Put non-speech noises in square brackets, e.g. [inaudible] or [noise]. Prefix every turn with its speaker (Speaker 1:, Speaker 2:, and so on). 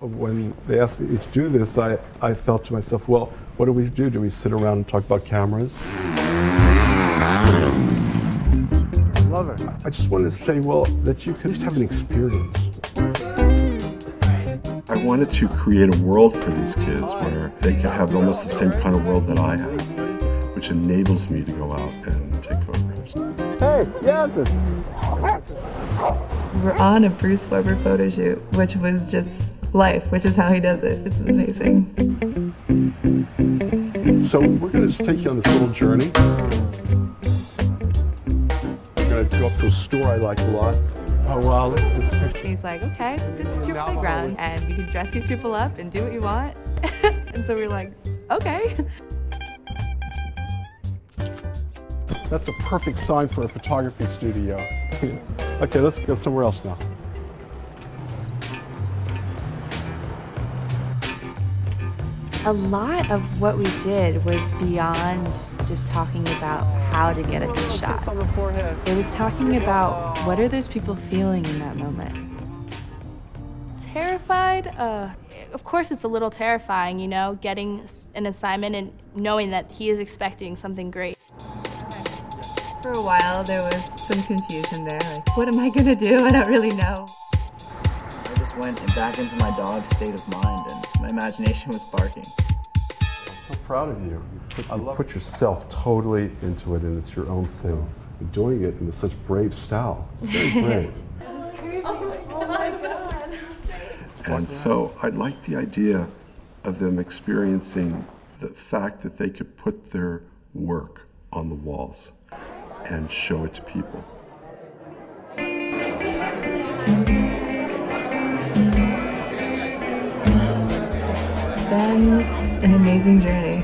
Speaker 1: when they asked me to do this, I, I felt to myself, well, what do we do? Do we sit around and talk about cameras?
Speaker 2: I love it.
Speaker 1: I just wanted to say, well, that you could just have an experience.
Speaker 3: I wanted to create a world for these kids where they could have almost the same kind of world that I have, which enables me to go out and take photographs.
Speaker 2: Hey, Yasmin.
Speaker 4: We're on a Bruce Weber photo shoot, which was just life, which is how he does it. It's amazing.
Speaker 1: So we're going to just take you on this little journey. We're going to go up to a store I like a lot. Oh, wow, look at this picture.
Speaker 5: He's like, okay, this is your playground, and you can dress these people up and do what you want. [laughs] and so we we're like, okay.
Speaker 1: That's a perfect sign for a photography studio. [laughs] okay, let's go somewhere else now.
Speaker 5: A lot of what we did was beyond just talking about how to get a good shot. It was talking about what are those people feeling in that moment.
Speaker 6: Terrified? Uh, of course, it's a little terrifying, you know, getting an assignment and knowing that he is expecting something great.
Speaker 4: For a while, there was some confusion there. Like, what am I gonna do? [laughs] I don't really know.
Speaker 7: I just went back into my dog's state of mind, and my imagination was barking.
Speaker 1: I'm so proud of you. You put, you put yourself totally into it, and it's your own thing. You're doing it in such brave style. It's very [laughs] brave. [laughs]
Speaker 3: And so I like the idea of them experiencing the fact that they could put their work on the walls and show it to people.
Speaker 4: Been an amazing journey.